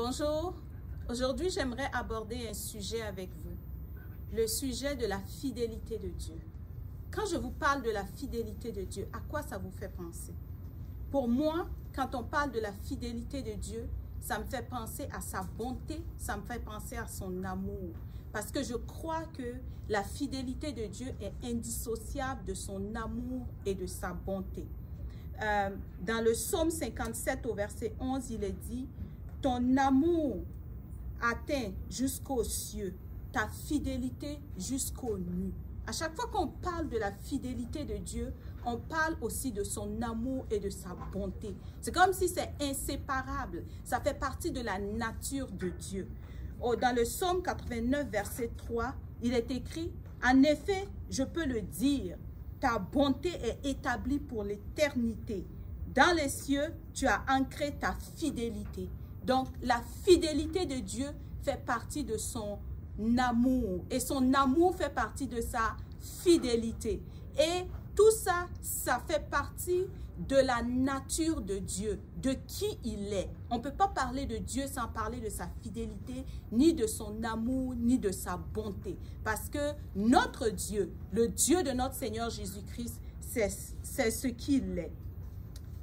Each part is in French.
Bonjour. Aujourd'hui, j'aimerais aborder un sujet avec vous. Le sujet de la fidélité de Dieu. Quand je vous parle de la fidélité de Dieu, à quoi ça vous fait penser? Pour moi, quand on parle de la fidélité de Dieu, ça me fait penser à sa bonté, ça me fait penser à son amour. Parce que je crois que la fidélité de Dieu est indissociable de son amour et de sa bonté. Euh, dans le psaume 57 au verset 11, il est dit, ton amour atteint jusqu'aux cieux, ta fidélité jusqu'aux nues. À chaque fois qu'on parle de la fidélité de Dieu, on parle aussi de son amour et de sa bonté. C'est comme si c'est inséparable. Ça fait partie de la nature de Dieu. Oh, dans le psaume 89, verset 3, il est écrit, En effet, je peux le dire, ta bonté est établie pour l'éternité. Dans les cieux, tu as ancré ta fidélité. Donc, la fidélité de Dieu fait partie de son amour. Et son amour fait partie de sa fidélité. Et tout ça, ça fait partie de la nature de Dieu, de qui il est. On ne peut pas parler de Dieu sans parler de sa fidélité, ni de son amour, ni de sa bonté. Parce que notre Dieu, le Dieu de notre Seigneur Jésus-Christ, c'est ce qu'il est.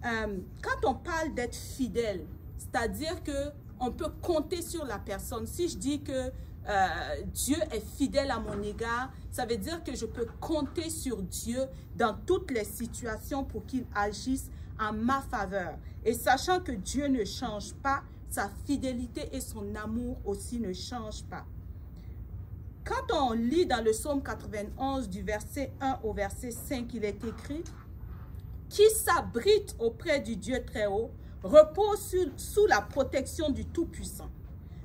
Euh, quand on parle d'être fidèle, c'est-à-dire que on peut compter sur la personne. Si je dis que euh, Dieu est fidèle à mon égard, ça veut dire que je peux compter sur Dieu dans toutes les situations pour qu'il agisse en ma faveur. Et sachant que Dieu ne change pas, sa fidélité et son amour aussi ne changent pas. Quand on lit dans le psaume 91 du verset 1 au verset 5, il est écrit « Qui s'abrite auprès du Dieu très haut repose sous la protection du Tout-Puissant.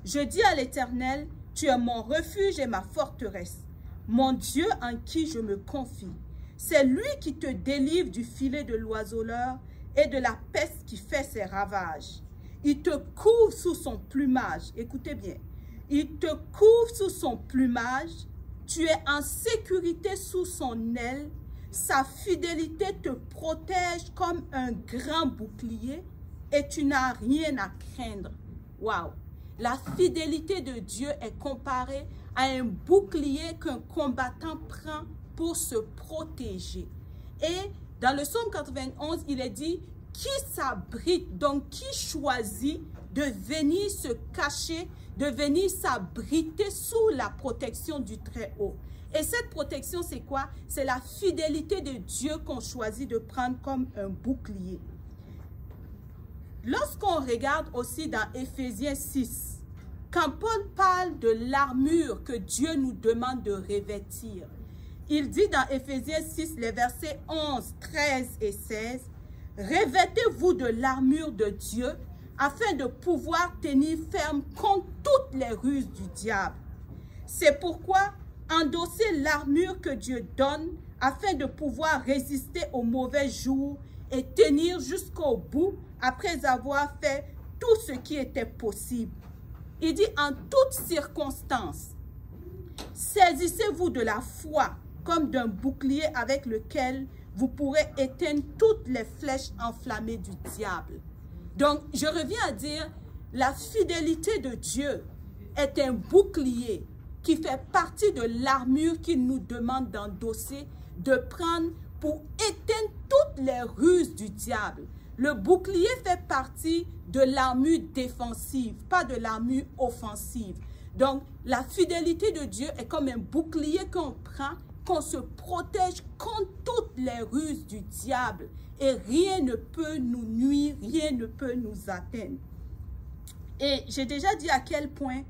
Je dis à l'Éternel, tu es mon refuge et ma forteresse, mon Dieu en qui je me confie. C'est lui qui te délivre du filet de l'oiseleur et de la peste qui fait ses ravages. Il te couvre sous son plumage. Écoutez bien. Il te couvre sous son plumage. Tu es en sécurité sous son aile. Sa fidélité te protège comme un grand bouclier et tu n'as rien à craindre. Waouh! La fidélité de Dieu est comparée à un bouclier qu'un combattant prend pour se protéger. Et dans le psaume 91, il est dit, qui s'abrite, donc qui choisit de venir se cacher, de venir s'abriter sous la protection du Très-Haut? Et cette protection, c'est quoi? C'est la fidélité de Dieu qu'on choisit de prendre comme un bouclier. Lorsqu'on regarde aussi dans Éphésiens 6, quand Paul parle de l'armure que Dieu nous demande de revêtir, il dit dans Éphésiens 6, les versets 11, 13 et 16, « Revêtez-vous de l'armure de Dieu afin de pouvoir tenir ferme contre toutes les ruses du diable. C'est pourquoi endossez l'armure que Dieu donne afin de pouvoir résister aux mauvais jours et tenir jusqu'au bout après avoir fait tout ce qui était possible. Il dit en toutes circonstances, saisissez-vous de la foi comme d'un bouclier avec lequel vous pourrez éteindre toutes les flèches enflammées du diable. Donc, je reviens à dire, la fidélité de Dieu est un bouclier qui fait partie de l'armure qu'il nous demande d'endosser, de prendre les ruses du diable. Le bouclier fait partie de l'armure défensive, pas de l'armure offensive. Donc, la fidélité de Dieu est comme un bouclier qu'on prend, qu'on se protège contre toutes les ruses du diable. Et rien ne peut nous nuire, rien ne peut nous atteindre. Et j'ai déjà dit à quel point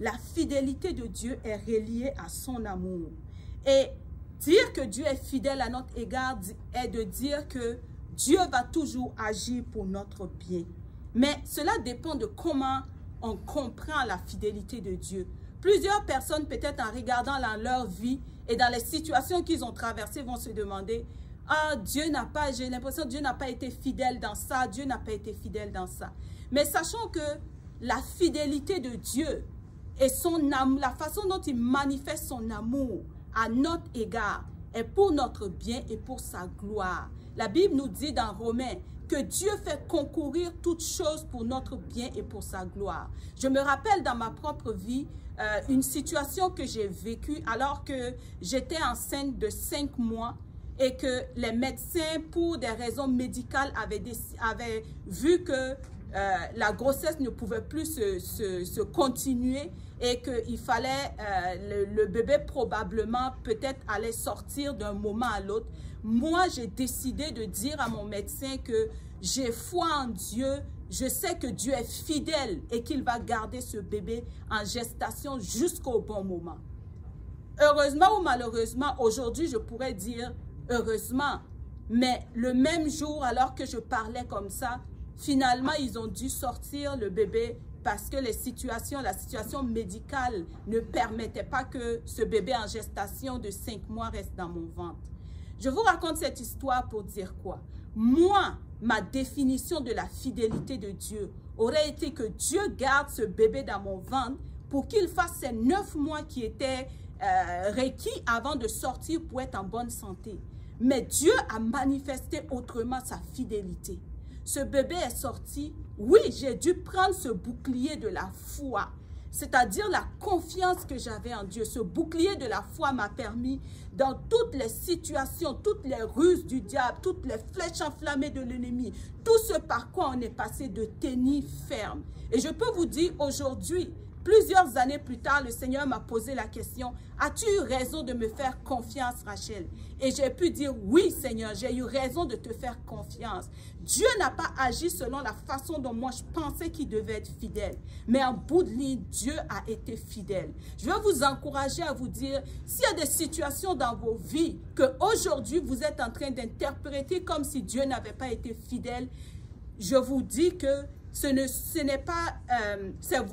la fidélité de Dieu est reliée à son amour. Et dire que Dieu est fidèle à notre égard est de dire que Dieu va toujours agir pour notre bien. Mais cela dépend de comment on comprend la fidélité de Dieu. Plusieurs personnes, peut-être en regardant dans leur vie et dans les situations qu'ils ont traversées, vont se demander, ah, Dieu n'a pas, j'ai l'impression Dieu n'a pas été fidèle dans ça, Dieu n'a pas été fidèle dans ça. Mais sachant que la fidélité de Dieu et son la façon dont il manifeste son amour à notre égard est pour notre bien et pour sa gloire. La Bible nous dit dans Romains que Dieu fait concourir toutes choses pour notre bien et pour sa gloire. Je me rappelle dans ma propre vie euh, une situation que j'ai vécue alors que j'étais enceinte de cinq mois et que les médecins, pour des raisons médicales, avaient, avaient vu que euh, la grossesse ne pouvait plus se, continuer et qu'il fallait, euh, le, le, bébé probablement peut-être allait sortir d'un moment à l'autre. Moi, j'ai décidé de dire à mon médecin que j'ai foi en Dieu, je sais que Dieu est fidèle et qu'il va garder ce bébé en gestation jusqu'au bon moment. Heureusement ou malheureusement, aujourd'hui, je pourrais dire heureusement, mais le même jour, alors que je parlais comme ça, finalement, ils ont dû sortir le bébé parce que les situations, la situation médicale ne permettait pas que ce bébé en gestation de cinq mois reste dans mon ventre. Je vous raconte cette histoire pour dire quoi? Moi, ma définition de la fidélité de Dieu aurait été que Dieu garde ce bébé dans mon ventre pour qu'il fasse ces neuf mois qui étaient euh, requis avant de sortir pour être en bonne santé. Mais Dieu a manifesté autrement sa fidélité. Ce bébé est sorti. Oui, j'ai dû prendre ce bouclier de la foi, c'est-à-dire la confiance que j'avais en Dieu. Ce bouclier de la foi m'a permis, dans toutes les situations, toutes les ruses du diable, toutes les flèches enflammées de l'ennemi, tout ce par quoi on est passé de tenir ferme. Et je peux vous dire aujourd'hui, Plusieurs années plus tard, le Seigneur m'a posé la question, as-tu eu raison de me faire confiance, Rachel? Et j'ai pu dire, oui, Seigneur, j'ai eu raison de te faire confiance. Dieu n'a pas agi selon la façon dont moi je pensais qu'il devait être fidèle. Mais en bout de ligne, Dieu a été fidèle. Je veux vous encourager à vous dire, s'il y a des situations dans vos vies que aujourd'hui vous êtes en train d'interpréter comme si Dieu n'avait pas été fidèle, je vous dis que ce pas, euh,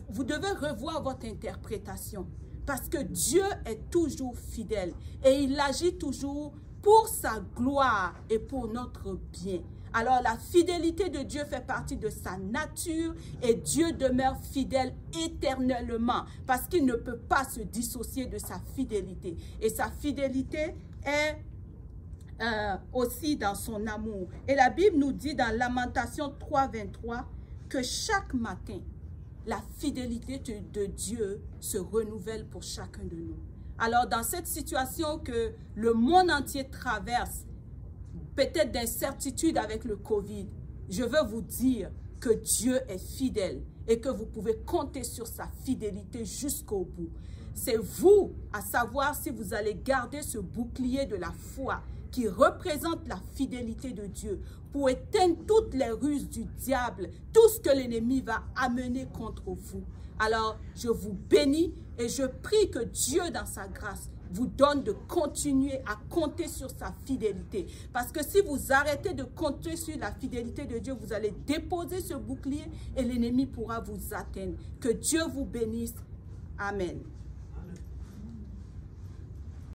vous devez revoir votre interprétation parce que Dieu est toujours fidèle et il agit toujours pour sa gloire et pour notre bien. Alors la fidélité de Dieu fait partie de sa nature et Dieu demeure fidèle éternellement parce qu'il ne peut pas se dissocier de sa fidélité. Et sa fidélité est euh, aussi dans son amour. Et la Bible nous dit dans Lamentation 3, 23, que chaque matin, la fidélité de Dieu se renouvelle pour chacun de nous. Alors, dans cette situation que le monde entier traverse, peut-être d'incertitude avec le Covid, je veux vous dire que Dieu est fidèle et que vous pouvez compter sur sa fidélité jusqu'au bout. C'est vous à savoir si vous allez garder ce bouclier de la foi qui représente la fidélité de Dieu pour éteindre toutes les ruses du diable, tout ce que l'ennemi va amener contre vous. Alors, je vous bénis et je prie que Dieu, dans sa grâce, vous donne de continuer à compter sur sa fidélité. Parce que si vous arrêtez de compter sur la fidélité de Dieu, vous allez déposer ce bouclier et l'ennemi pourra vous atteindre. Que Dieu vous bénisse. Amen.